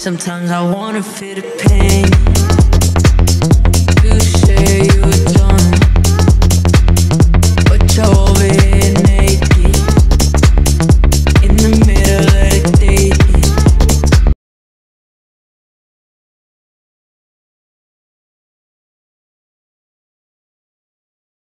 Sometimes I wanna feel the pain.